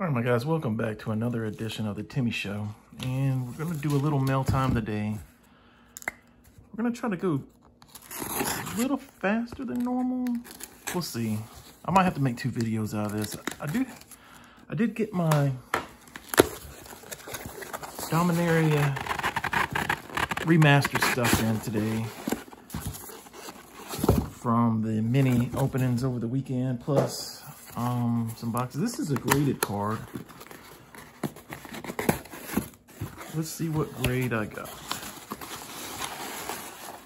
All right, my guys, welcome back to another edition of the Timmy Show. And we're gonna do a little mail time today. We're gonna try to go a little faster than normal. We'll see. I might have to make two videos out of this. I do, I did get my Dominaria remastered stuff in today from the mini openings over the weekend, plus um, some boxes. This is a graded card. Let's see what grade I got.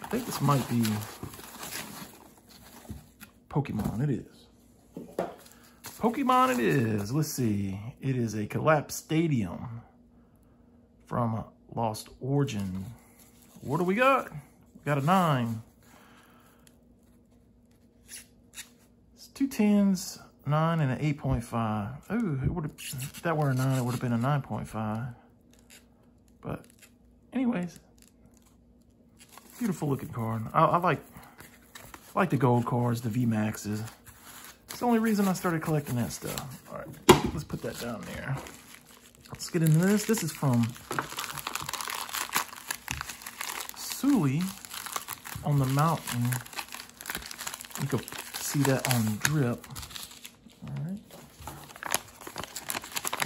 I think this might be Pokemon. It is. Pokemon it is. Let's see. It is a collapsed stadium from Lost Origin. What do we got? We got a nine. It's two tens, nine, and an 8.5. Oh, it would if that were a nine, it would have been a 9.5. But anyways, beautiful looking card. I, I like, I like the gold cards, the VMAXs. It's the only reason I started collecting that stuff. All right, let's put that down there. Let's get into this. This is from Suli on the mountain. You can see that on drip. All right.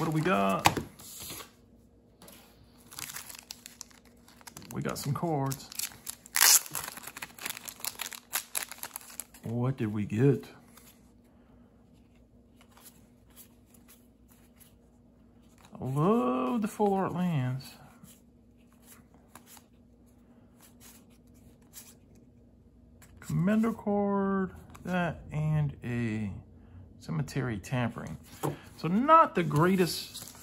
What do we got? We got some cards. What did we get? I love the full art lands. Commander card, that, and a cemetery tampering. So not the greatest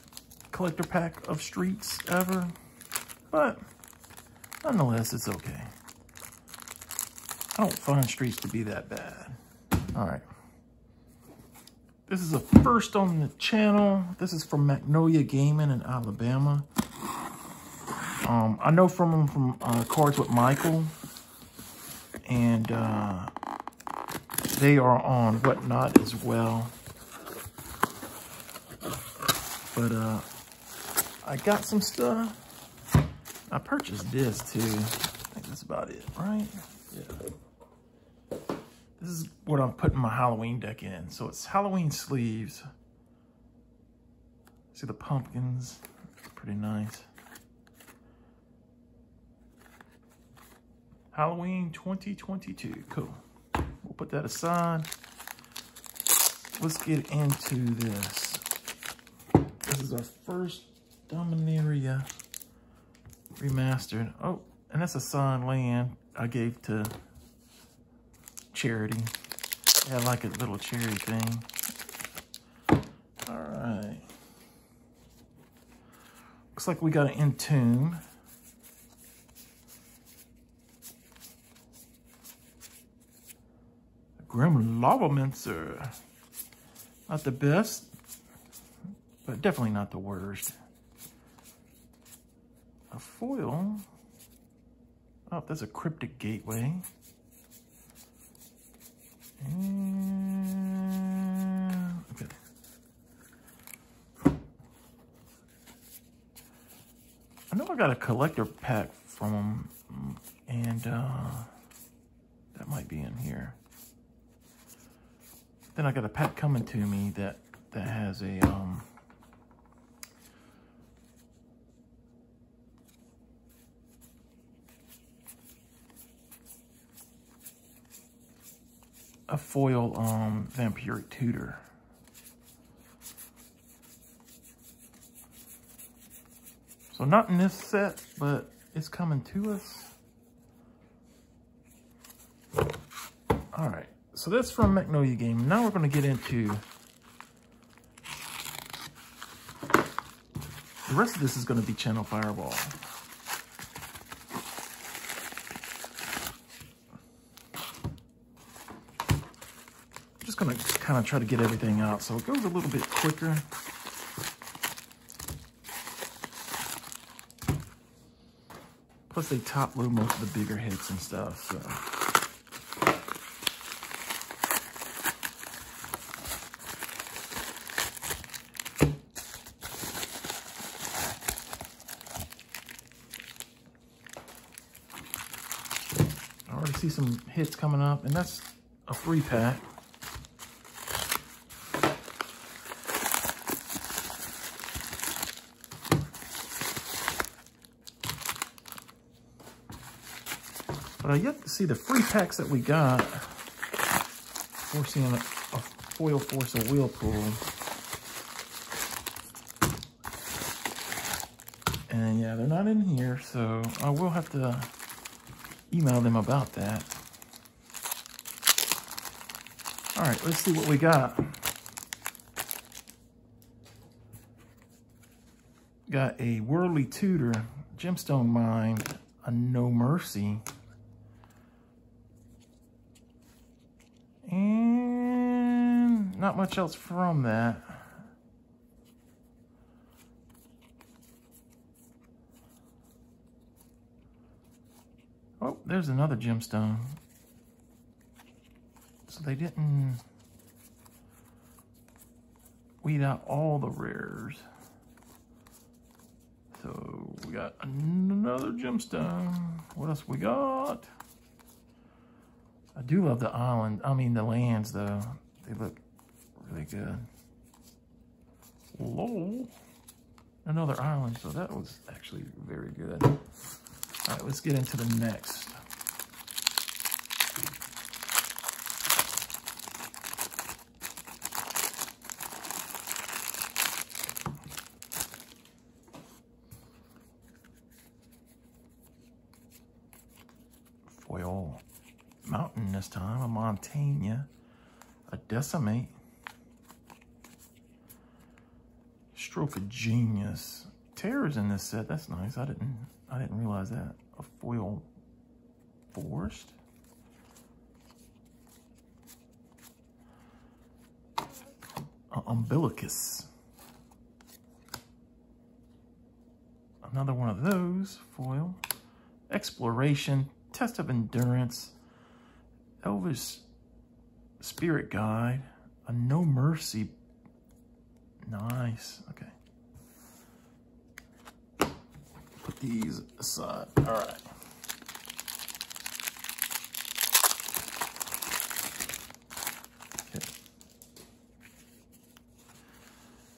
collector pack of streets ever, but nonetheless, it's okay. I don't find streets to be that bad. All right. This is a first on the channel. This is from Magnolia Gaming in Alabama. Um, I know from him from uh, Cards with Michael. And uh, they are on Whatnot as well. But uh, I got some stuff. I purchased this too. I think that's about it, right? Yeah. This is what I'm putting my Halloween deck in. So it's Halloween sleeves. See the pumpkins, pretty nice. Halloween 2022, cool. We'll put that aside. Let's get into this. This is our first Dominaria remastered. Oh, and that's a signed land I gave to charity. Yeah, like a little charity thing. All right. Looks like we got an Entomb. Grim Lavamancer. Not the best, but definitely not the worst. A foil. Oh, that's a Cryptic Gateway. And, okay. I know I got a collector pack from them, and uh, that might be in here. Then I got a pack coming to me that that has a um, foil um, Vampiric Tutor. So not in this set, but it's coming to us. All right, so that's from Magnolia Game. Now we're gonna get into, the rest of this is gonna be Channel Fireball. kind of try to get everything out. So it goes a little bit quicker. Plus they top load most of the bigger hits and stuff, so. I already see some hits coming up, and that's a free pack. But I yet to see the free packs that we got. We're seeing a, a foil Force of Will pull. And yeah, they're not in here, so I will have to email them about that. All right, let's see what we got. Got a Worldly Tutor, Gemstone Mine, a No Mercy. Not much else from that. Oh, there's another gemstone. So they didn't weed out all the rares. So we got another gemstone. What else we got? I do love the island. I mean the lands though. They look really good. Uh, Lol. Another island. So that was actually very good. All right, let's get into the next. Foil mountain this time, a Montana, a Decimate, Stroke of Genius. Terror's in this set, that's nice. I didn't I didn't realize that. A foil forest. Umbilicus. Another one of those, foil. Exploration, test of endurance, Elvish Spirit Guide, a No Mercy. Nice. Okay. Put these aside. All right. Okay.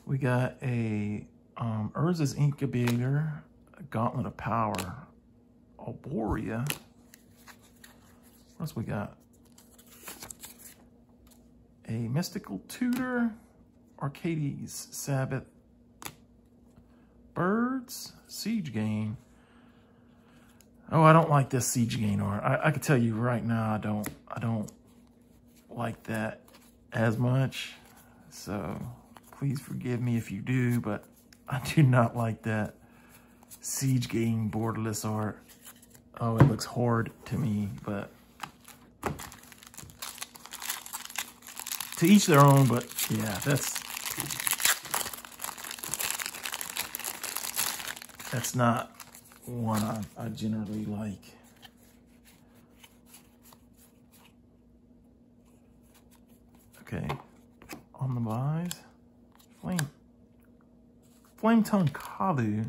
We got a um, Urza's Incubator, a Gauntlet of Power, Arboria. What else we got? a Mystical Tutor, Arcades Sabboth, Birds, Siege Game. Oh, I don't like this Siege Game art. I, I can tell you right now, I don't, I don't like that as much. So please forgive me if you do, but I do not like that Siege Game borderless art. Oh, it looks horrid to me, but to each their own, but yeah, that's that's not one I, I generally like. Okay, on the buys, flame, Flametongue Kavu,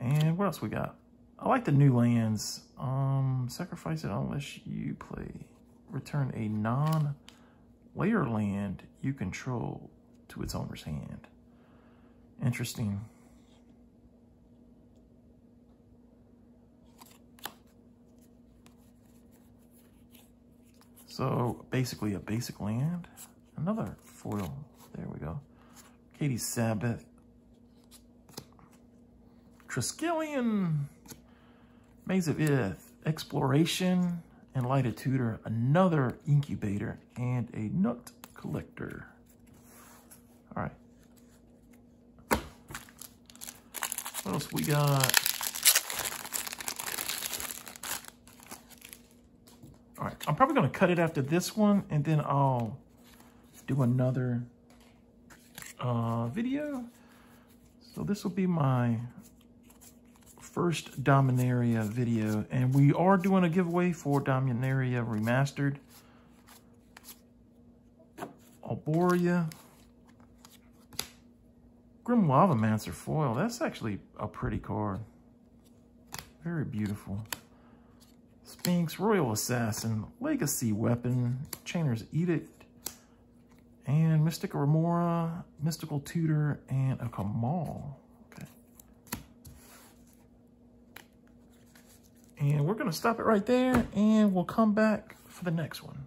and what else we got? I like the new lands. Um, sacrifice it unless you play. Return a non Lair land you control to its owner's hand. Interesting. So basically a basic land. Another foil. There we go. Katie Sabboth. Triskelion. Maze of Ith. Exploration and Light of tutor, another incubator, and a nut collector. All right. What else we got? All right, I'm probably gonna cut it after this one, and then I'll do another uh, video. So this will be my first Dominaria video, and we are doing a giveaway for Dominaria Remastered. Arboria. Grim Lavamancer foil. That's actually a pretty card. Very beautiful. Sphinx, Royal Assassin, Legacy Weapon, Chainer's Edict, and Mystic Remora, Mystical Tutor, and a Kamahl. Okay. And we're going to stop it right there, and we'll come back for the next one.